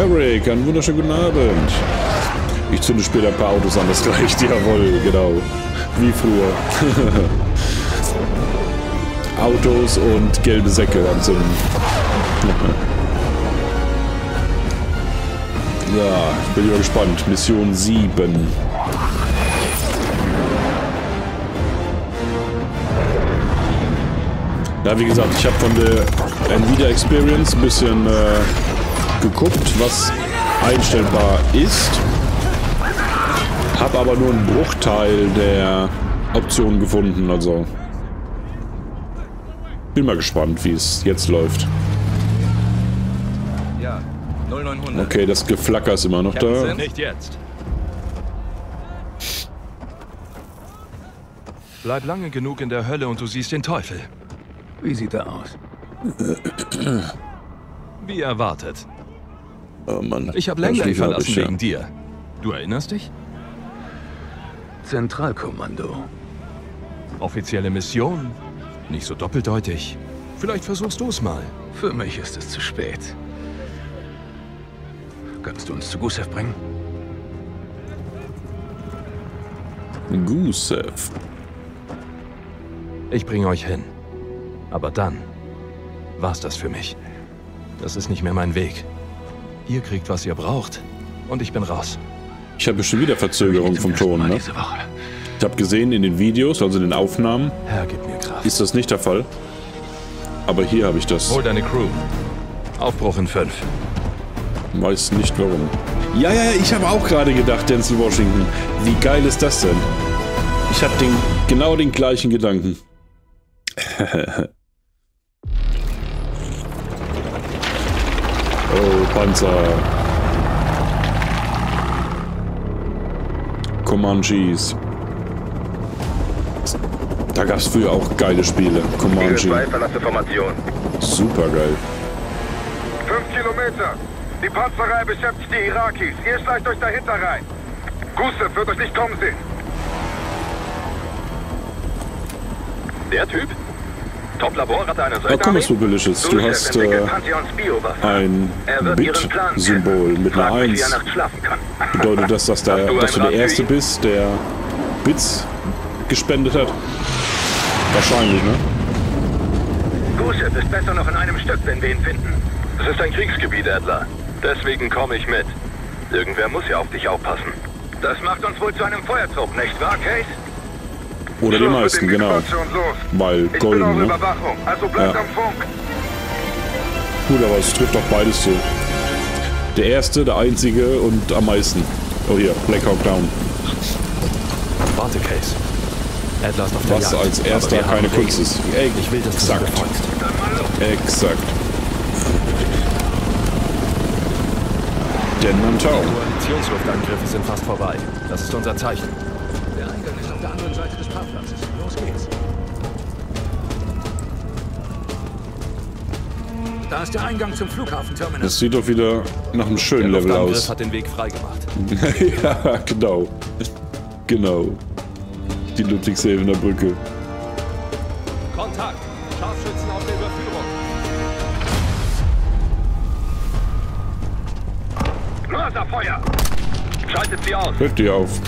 Maverick, einen wunderschönen guten Abend. Ich zünde später ein paar Autos an, das reicht. Jawohl, genau. Wie früher. Autos und gelbe Säcke anzünden. ja, ich bin ja gespannt. Mission 7. Ja, wie gesagt, ich habe von der Nvidia Experience ein bisschen äh, geguckt, was einstellbar ist. Habe aber nur einen Bruchteil der Optionen gefunden, also bin mal gespannt, wie es jetzt läuft. Ja, 0900. Okay, das Geflacker ist immer noch da. Nicht jetzt. Bleib lange genug in der Hölle und du siehst den Teufel. Wie sieht er aus? Wie erwartet. Oh Mann. Ich habe Langley verlassen wegen dir. Du erinnerst dich? Zentralkommando. Offizielle Mission? Nicht so doppeldeutig. Vielleicht versuchst du es mal. Für mich ist es zu spät. Kannst du uns zu Gusev bringen? Gusev. Ich bringe euch hin. Aber dann war's das für mich. Das ist nicht mehr mein Weg. Ihr kriegt, was ihr braucht. Und ich bin raus. Ich habe schon wieder Verzögerung vom Ton, ne? Ich habe gesehen in den Videos, also in den Aufnahmen, Herr, gib mir Kraft. ist das nicht der Fall. Aber hier habe ich das. Hol deine Crew. Aufbruch in 5. Weiß nicht warum. Ja, ja, ja, ich habe auch gerade gedacht, Denzel Washington. Wie geil ist das denn? Ich habe den, genau den gleichen Gedanken. oh, Panzer. Comanches. Da gab es früher auch geile Spiele. Comanche. Super geil. Fünf Kilometer. Die Panzerei beschäftigt die Irakis. Ihr schleicht euch dahinter rein. Gusev wird euch nicht kommen sehen. Der Typ? Top-Labor hat eine Ah, guck mal, Swabilicious. Du hast äh, ein Bit-Symbol mit einer 1. Bedeutet das, dass, der, dass du der Erste bist, der Bits gespendet hat? Wahrscheinlich, ne? Gusev ist besser noch in einem Stück, wenn wir ihn finden. Es ist ein Kriegsgebiet, Adler. Deswegen komme ich mit. Irgendwer muss ja auf dich aufpassen. Das macht uns wohl zu einem Feuertrupp, nicht wahr, Case? Oder die Schluss mit meisten, genau. Weil Ich golden, ne? Also Ja. Gut, aber es trifft auch beides zu. Der Erste, der Einzige und am meisten. Oh hier, Black Hawk Down. Warte, Case. Adler ist auf der Was Jagd, als Erster keine. Kunst ist. Ey, Ich will, dass exakt. Exakt. Der Nantau. Koalitionsluftangriffe sind fast vorbei. Das ist unser Zeichen. Da ist der Eingang zum Flughafenterminal. Das sieht doch wieder nach einem Der schönen Level Luftangriff aus. hat den Weg freigemacht. ja, genau. Genau. Die Ludwigshafener Brücke. Kontakt! Scharfschützen auf der Überführung. Mörserfeuer! Schaltet sie aus. Hört die auf.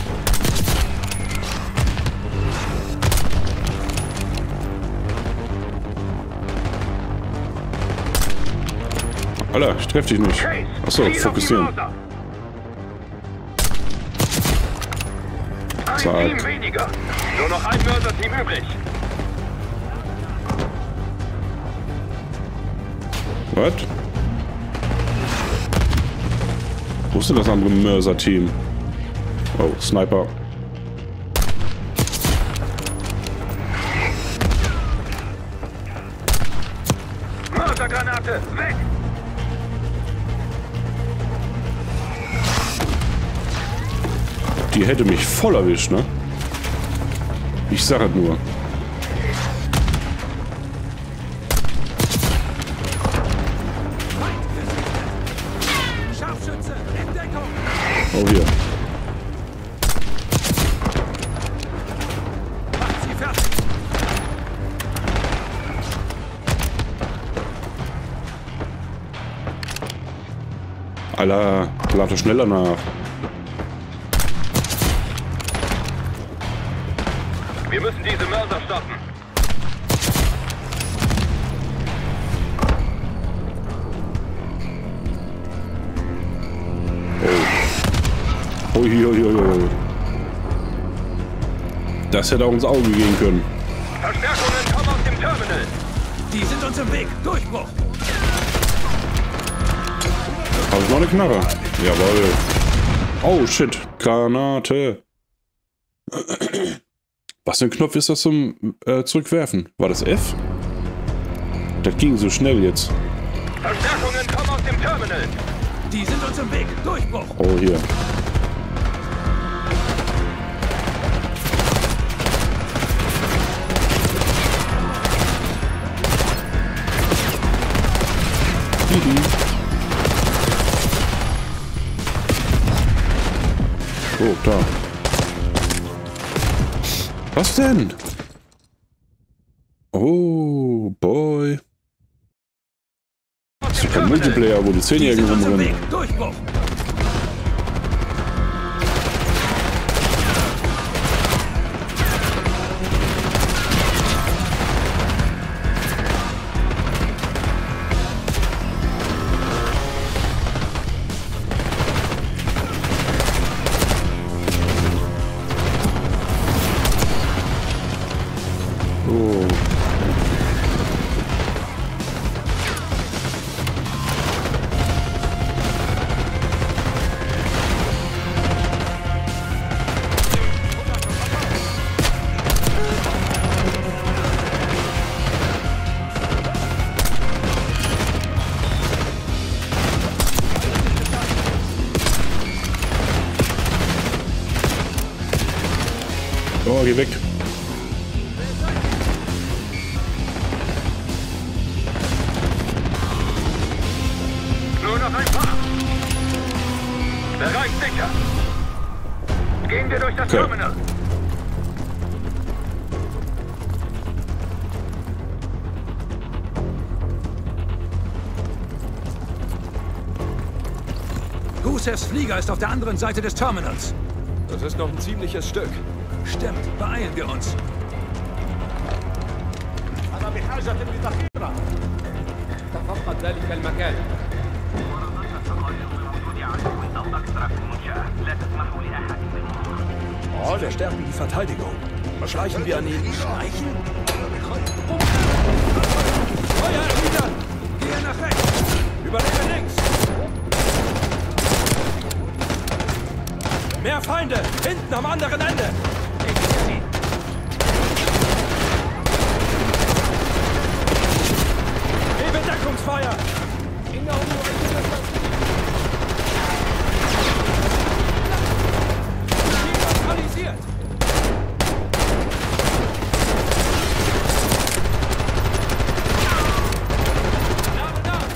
Alter, ich treff dich nicht. Achso, fokussieren. Zack. Nur noch ein Mörserteam übrig. Was? Wo ist denn das andere Mörser-Team? Oh, Sniper. Die hätte mich voll erwischt, ne? Ich sag es nur. Oh, hier. Fertig! Alter, lade schneller nach. Uiuiuiui. Das hätte auch ins Auge gehen können. Verstärkungen kommen aus dem Terminal. Die sind uns im Weg. Durchbruch. Habe ich noch eine Knarre? Jawohl. Oh, shit. Granate. Was für ein Knopf ist das zum äh, Zurückwerfen? War das F? Das ging so schnell jetzt. Verstärkungen kommen aus dem Terminal. Die sind uns im Weg. Durchbruch. Oh, hier. Oh, da. Was denn? Oh, boy. Kein Multiplayer, wo die Zehnjährigen rumrennen. Bereich sicher. Gehen wir durch das Okay. Terminal. Gusevs Flieger ist auf der anderen Seite des Terminals. Das ist noch ein ziemliches Stück. Stimmt. Beeilen wir uns. أنا بحاجة لتقديرك تفقد ذلك المكان Verstärken die Verteidigung. Schleichen wir an ihnen. Schleichen? Feuer erwidern! Gehe nach rechts! Überlebe links! Mehr Feinde! Hinten am anderen Ende! Hebe Deckungsfeuer! Neutralisiert! Nach, nach!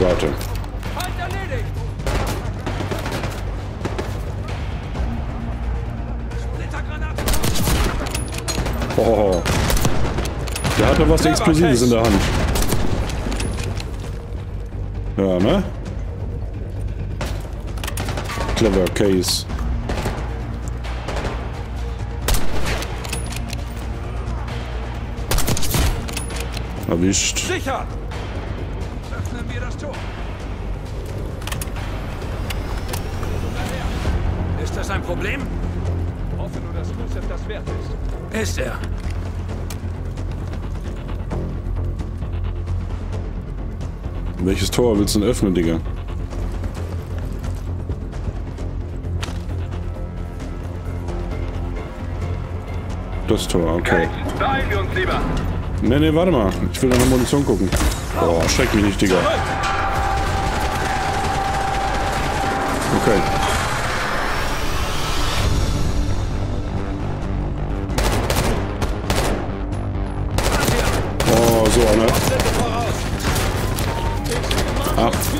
Warte. Oh. Der hatte was Explosives in der Hand. Ja, ne? Clever Case. Erwischt. Sicher! Problem? hoffe nur, dass Gusev das wert ist. Ist er. Welches Tor willst du denn öffnen, Digga? Das Tor, okay. Beeilen wir uns lieber. Ne, ne, warte mal. Ich will nach der Munition gucken. Oh, schreck mich nicht, Digga. Okay.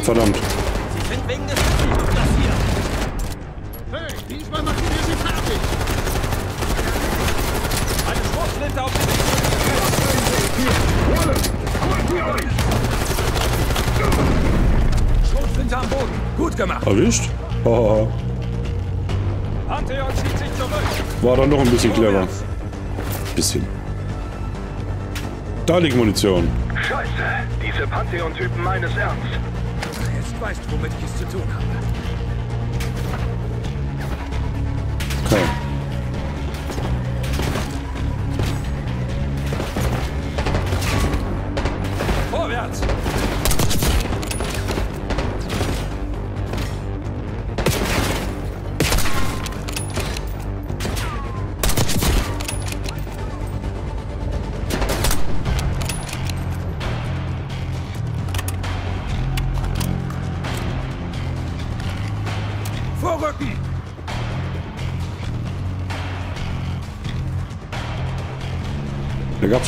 Verdammt. Hey, diesmal machen wir sie fertig! Eine Schrotflinte auf den Schrotflinte am Boden. Gut gemacht. Erwischt? Haha. Pantheon zieht sich zurück. War dann noch ein bisschen clever. Bisschen. Da liegt Munition. Scheiße, diese Pantheon-Typen meinen es ernst. Jetzt weißt du, womit ich es zu tun habe. Okay.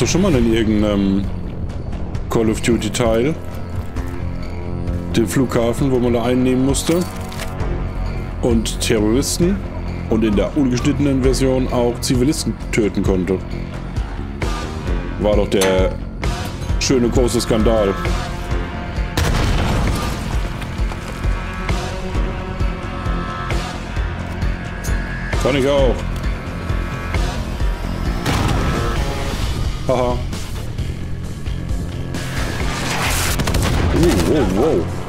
Doch schon mal in irgendeinem Call of Duty Teil den Flughafen, wo man da einnehmen musste. Und Terroristen und in der ungeschnittenen Version auch Zivilisten töten konnte. War doch der schöne große Skandal. Kann ich auch. Haha. Uh, wow, wow.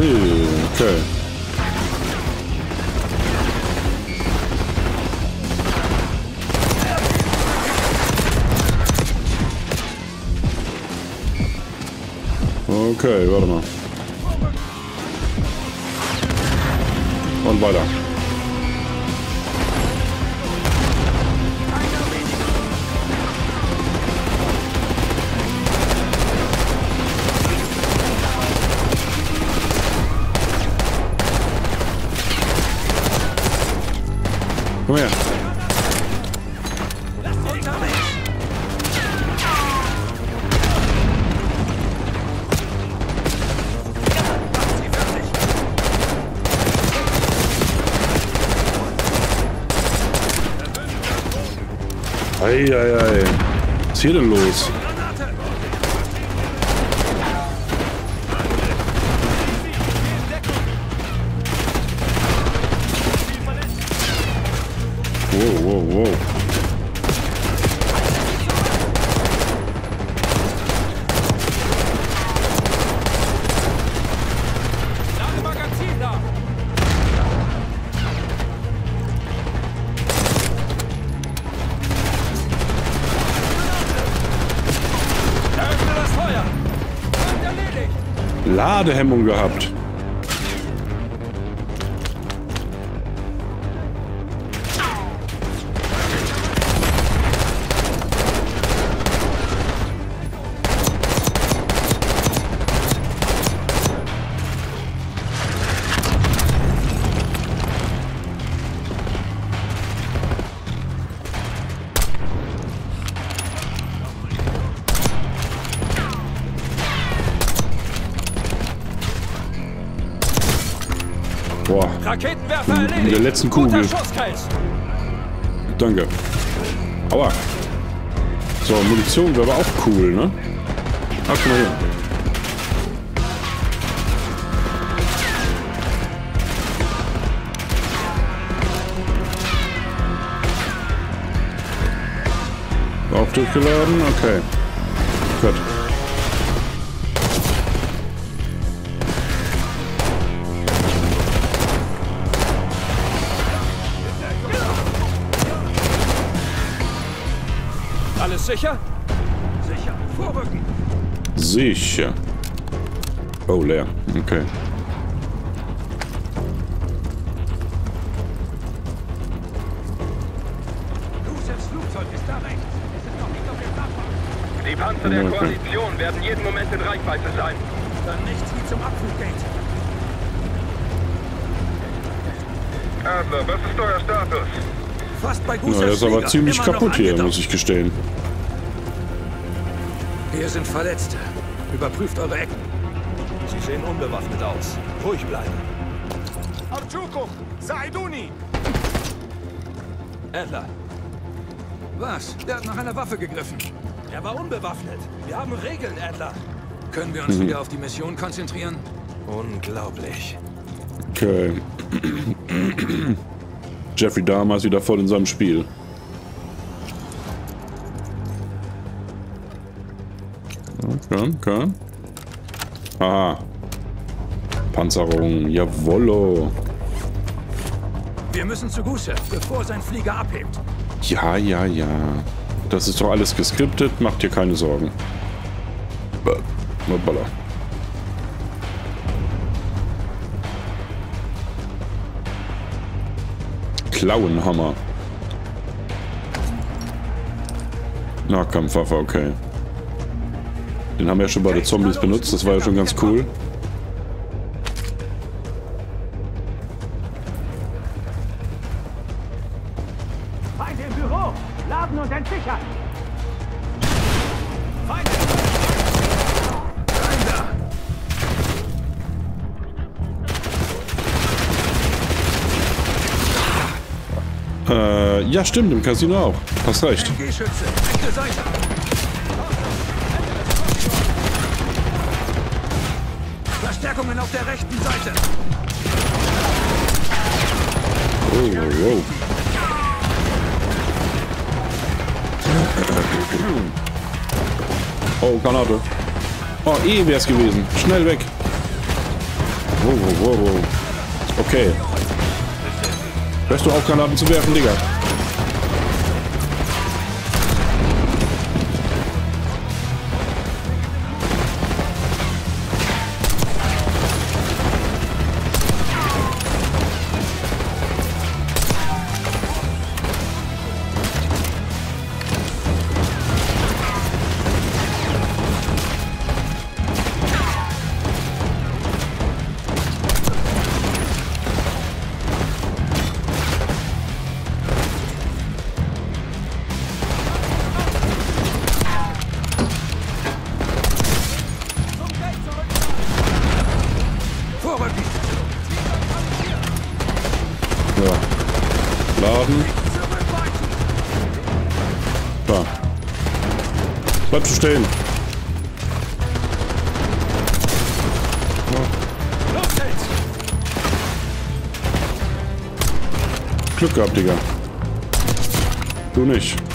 Schwerer Eieiei. Was Ladehemmung gehabt. Mit der letzten Kugel. Danke. Aua. So, Munition wäre aber auch cool, ne? Ach, guck mal hier. Auch durchgeladen? Okay. Alles sicher? Sicher. Vorrücken! Sicher. Oh, leer. Okay. Die Panzer der Okay. Koalition werden jeden Moment in Reichweite sein. Dann nichts wie zum Abfluggate. Adler, was ist euer Status? Fast bei Ja, Gusers das ist aber ziemlich kaputt hier, muss ich gestehen. Hier sind Verletzte. Überprüft eure Ecken. Sie sehen unbewaffnet aus. Ruhig bleiben. Archuko! Saiduni! Adler, Was? Der hat nach einer Waffe gegriffen. er war unbewaffnet. Wir haben Regeln, Adler. Können wir uns wieder auf die Mission konzentrieren? Unglaublich. Okay. Jeffrey Dahmer ist wieder voll in seinem Spiel. Okay, okay. Aha. Panzerung, jawollo. Wir müssen zu Gusev, bevor sein Flieger abhebt. Ja, ja, ja. Das ist doch alles geskriptet, macht dir keine Sorgen. Hoppala. Klauenhammer. Nahkampfwaffe, okay. Den haben wir ja schon bei den Zombies benutzt, das war ja schon ganz cool. Feinde im Büro! Laden und entsichern! Äh, ja stimmt, im Casino auch. Hast recht. MG-Schütze, rechte Seite. Verstärkungen auf der rechten Seite. Oh, oh, oh. Granate. Oh, E wär's gewesen. Schnell weg. Wow, wow, wow, wow. Okay. Hörst du auf, Granaten zu werfen, Digga? Stehen. Glück gehabt, Digga. Du nicht.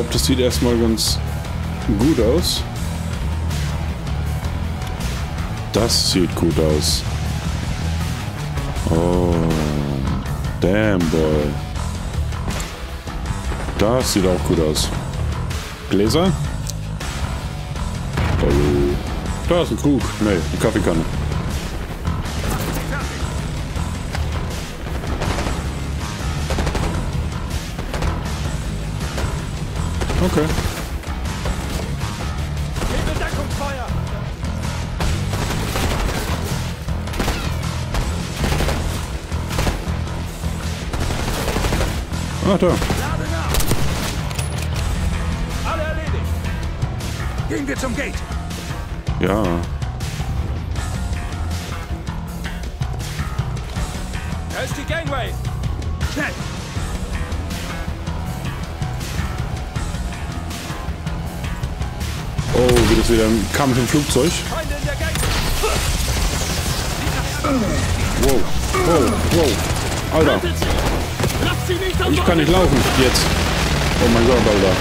Glaube, das sieht erstmal ganz gut aus. Das sieht gut aus. Oh. Damn, boy. Das sieht auch gut aus. Gläser? Hallo. Da ist ein Krug. Nee, eine Kaffeekanne. Okay. Ah, da. Lade nach. Alle erledigt! Gehen wir zum Gate. Ja. Da ist die Gangway! Schnell. Das wieder ein Kampf im Flugzeug? Wow. Wow, wow. Alter, ich kann nicht laufen jetzt. Oh mein Gott, Alter.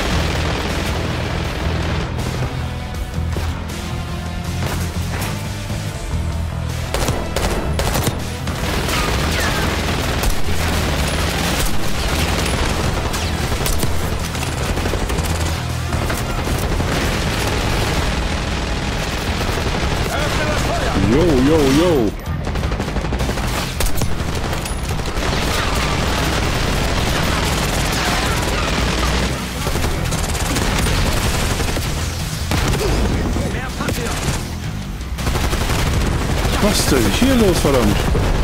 Denn hier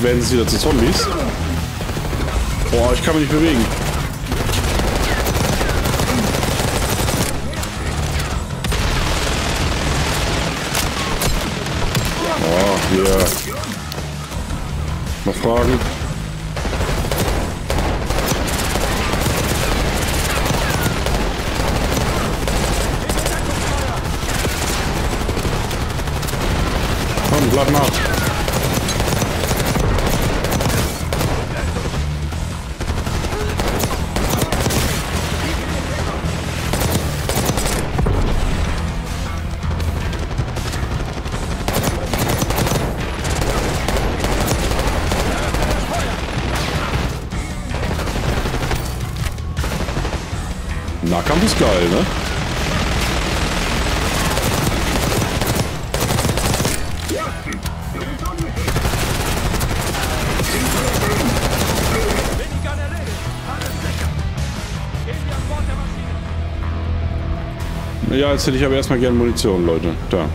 Werden sie wieder zu Zombies. Boah, ich kann mich nicht bewegen. Oh, hier. Noch Fragen? Komm, bleib mal. Ist geil, ne? Ja, jetzt hätte ich aber erstmal gerne Munition, Leute. Da.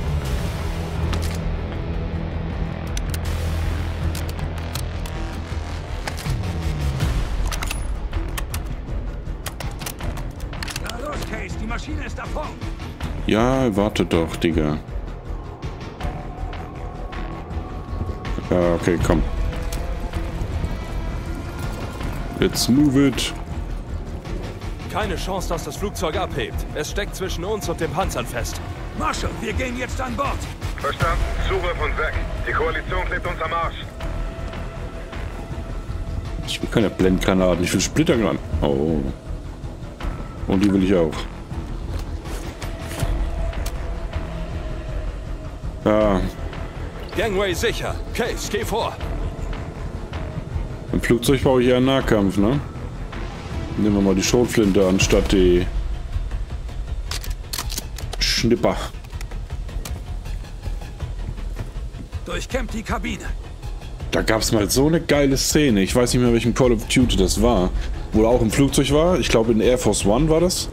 Ja, warte doch, Digga. Ja, okay, komm. Let's move it. Keine Chance, dass das Flugzeug abhebt. Es steckt zwischen uns und den Panzern fest. Marshall, wir gehen jetzt an Bord. Verstanden. Zugriff und weg. Die Koalition klebt uns am Arsch. Ich will keine Blendgranaten, ich will Splittergranaten. Oh. Und die will ich auch. Ja, Gangway sicher. Case, geh vor. im Flugzeug brauche ich ja einen Nahkampf, ne? Nehmen wir mal die Schrotflinte anstatt die Schnipper. Durchkämmt die Kabine. Da gab es mal so eine geile Szene. Ich weiß nicht mehr, welchen Call of Duty das war. Wo er auch im Flugzeug war. Ich glaube, in Air Force One war das.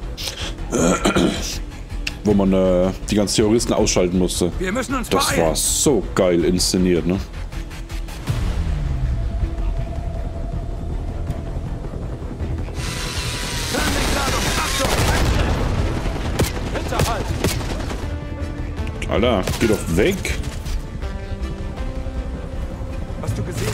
Wo man äh, die ganzen Terroristen ausschalten musste. Wir müssen uns Das war so geil inszeniert, ne? Alter, geh doch weg. Hast du gesehen?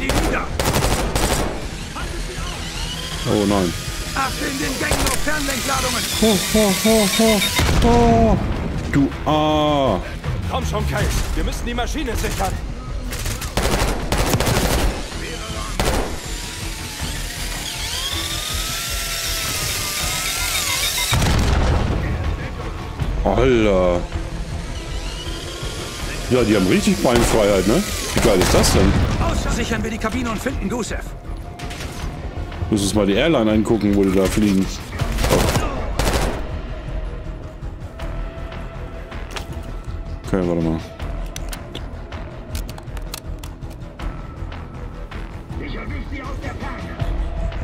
Sie nieder! Oh nein. Achte in den Gängen auf Fernlenkladungen! Oh, oh, oh, oh, oh. Du Ah. Komm schon, Case. Wir müssen die Maschine sichern. Alter. Ja, die haben richtig Beinfreiheit, ne? Wie geil ist das denn? Sichern wir die Kabine und finden Gusev. Muss uns mal die Airline angucken, wo die da fliegen. Okay, warte mal.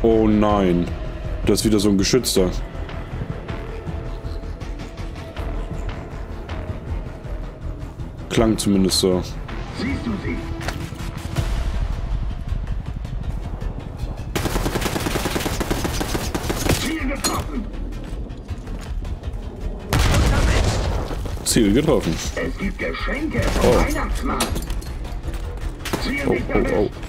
Oh nein. Das ist wieder so ein Geschützter. Klang zumindest so. Siehst du sie? Ziel getroffen. Ziel getroffen. Es gibt Geschenke vom Oh. Weihnachtsmarkt. Ziel Oh, nicht oh, oh.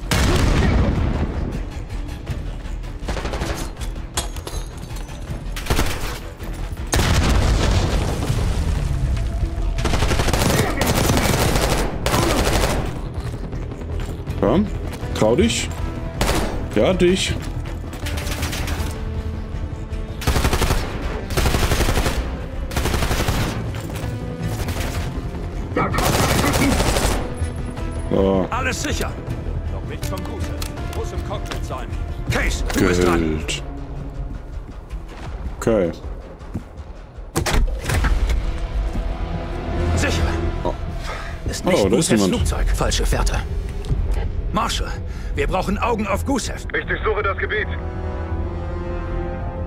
Trau dich. Ja, dich. So, Alles sicher. Noch nicht vom Guse. Muss im Cockpit sein. Case, du bist dran. Geld. Okay. Sicher. Ist Oh, nicht da ist jemand. Flugzeug. Falsche Fährte. Marshall, wir brauchen Augen auf Gusev. Ich durchsuche das Gebiet.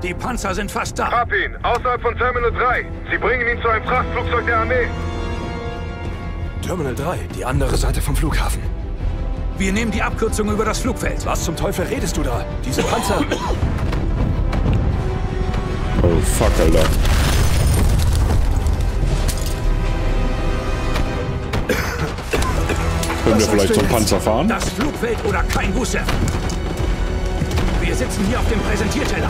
Die Panzer sind fast da. Hab ihn. Außerhalb von Terminal 3. Sie bringen ihn zu einem Frachtflugzeug der Armee. Terminal 3, die andere Seite vom Flughafen. Wir nehmen die Abkürzung über das Flugfeld. Was zum Teufel redest du da? Diese Panzer... Oh, fuck, Alter. Wir vielleicht zum Panzer fahren? Das Flugfeld oder kein Gusev. Wir sitzen hier auf dem Präsentierteller.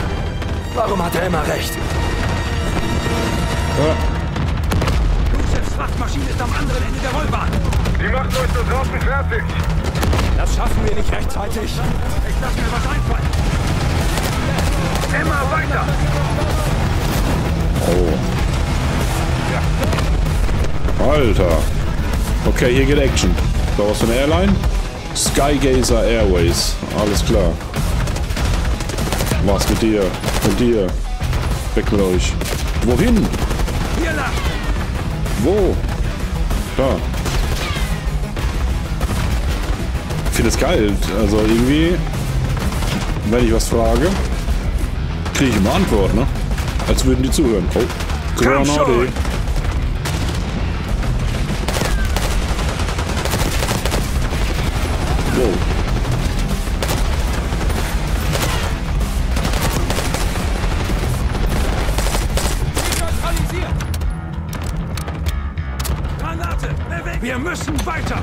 Warum hat er immer recht? Ja. Gusevs Frachtmaschine ist am anderen Ende der Rollbahn. Die machen euch da draußen fertig. Das schaffen wir nicht rechtzeitig. Ich lass mir was einfallen. Immer weiter. Oh. Alter. Okay, hier geht Action. Da was für eine Airline? Skygazer Airways. Alles klar. Was mit dir? Mit dir? Weg mit euch. Wohin? Hier lang. Wo? Da. Ich finde es geil. Also irgendwie, wenn ich was frage, kriege ich immer Antwort, ne? Als würden die zuhören. Oh, Komm Granate. schon. Wow. Wir müssen weiter.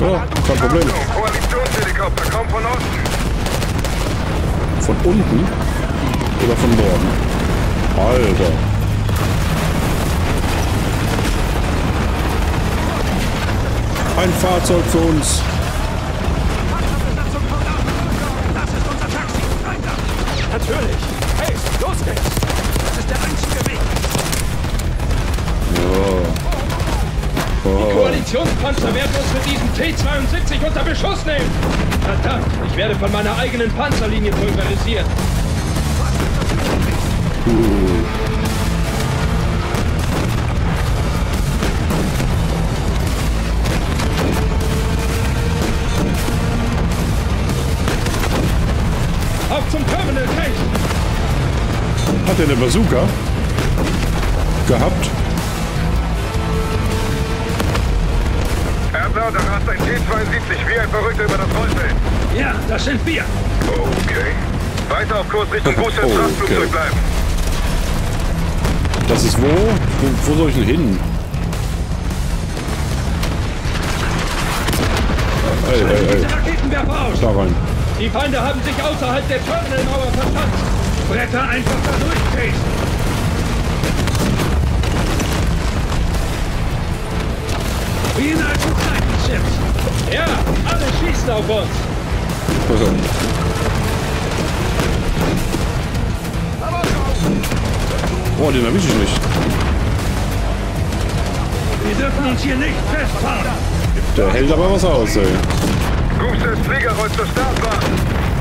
Ja, kein Problem. Koalitionshelikopter kommen von Osten. Von unten oder von Norden? Alter. Ein Fahrzeug für uns. Das ist unser Taxi. Natürlich. Hey, los geht's. Das ist der einzige Weg. Oh. Koalitionspanzer werden uns mit diesem T-72 unter Beschuss nehmen. Verdammt, ich werde von meiner eigenen Panzerlinie pulverisiert. Auf Er eine Bazooka? Gehabt? Erdler, da rast ein T-72 wie ein Verrückter über das Rollfeld. Ja, das sind wir. Okay. Weiter auf Kurs Richtung Oh, okay. Frachtflugzeug bleiben. Das ist wo? Wo, wo soll ich denn hin? Ey, ey, ey. Da rein. Die Feinde haben sich außerhalb der Terminalmauer verpasst. Bretter einfach da durch, Case. Wie in alten Zeiten, Chips. Ja, alle schießen auf uns. Oh, den erwische ich nicht. Wir dürfen uns hier nicht festfahren. Der hält aber was aus, ey. Flieger rollt zur Startbahn.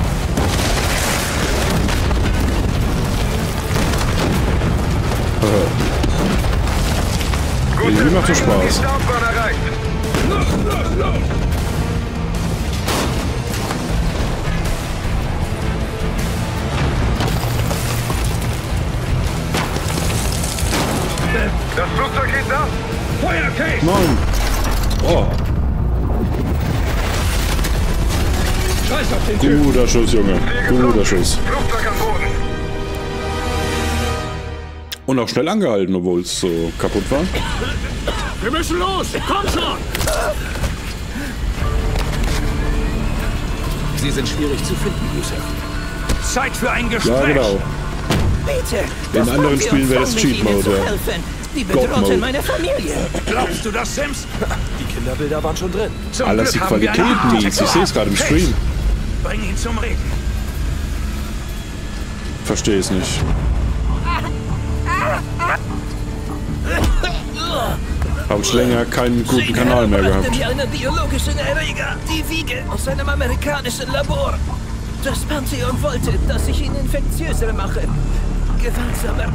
Irgendwie macht das Die Spaß. Das Flugzeug geht ab. Feuer, Case! Nein. Oh, Scheiß auf den Typ! guter Schuss, Junge. Guter Schuss. Flugzeug am Boden. Und auch schnell angehalten, obwohl es so kaputt war. Wir müssen los! Komm schon! Sie sind schwierig zu finden, Yusuf. Zeit für ein Gespräch. Ja, genau. Bitte. In anderen Spielen wäre das Cheat Mode, ja. Die bedrohten meine Familie. Glaubst du das, Sims? Die Kinderbilder waren schon drin. Zum Alles die Qualität mies. Ich sehe es gerade im Stream. Bring ihn zum Reden. Verstehe es nicht. Hab schon länger keinen guten Kanal mehr gehabt. mir einen biologischen Erreger, die Wiege, aus einem amerikanischen Labor. Das Pantheon wollte, dass ich ihn infektiöser mache. Gewaltsamer.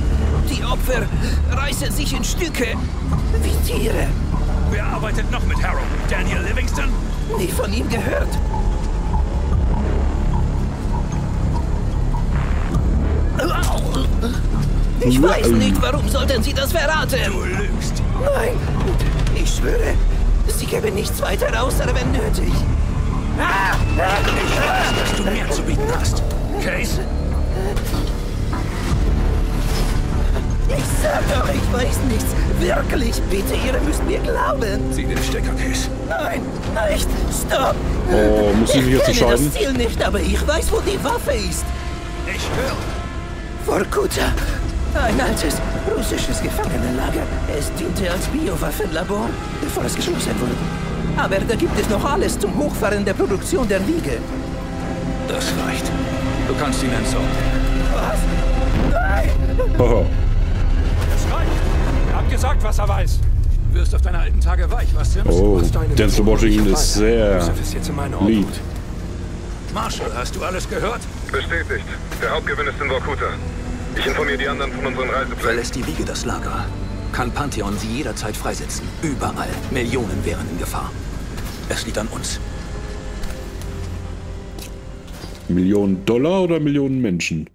Die Opfer reißen sich in Stücke. Wie Tiere. Wer arbeitet noch mit Harrow? Daniel Livingston? Nie von ihm gehört. Ich weiß nicht, warum sollten Sie das verraten. Du lügst. Nein, ich schwöre, Sie geben nichts weiter außer wenn nötig. Ich weiß, dass du mehr zu bieten hast. Case? Ich sag doch, ich weiß nichts. Wirklich, bitte, ihr müsst mir glauben. Sieh den Stecker, Case. Nein, nicht. Stopp. Oh, muss ich mich jetzt Ich kenne entscheiden? das Ziel nicht, aber ich weiß, wo die Waffe ist. Ich höre. Vorkuta. Ein altes russisches Gefangenenlager. Es diente als Biowaffenlabor, bevor es geschlossen wurde. Aber da gibt es noch alles zum Hochfahren der Produktion der Wiege. Das reicht. Du kannst ihn entsorgen. Was? Nein! Haha. Das reicht. Er hat gesagt, was er weiß. Du wirst auf deine alten Tage weich, was, Sims? Oh, Denzel Washington ist sehr lieb. Marshall, hast du alles gehört? Bestätigt. Der Hauptgewinn ist in Vorkuta. Ich informiere die anderen von unseren Reiseplänen. Verlässt die Wiege das Lager, kann Pantheon sie jederzeit freisetzen. Überall. Millionen wären in Gefahr. Es liegt an uns. Millionen Dollar oder Millionen Menschen?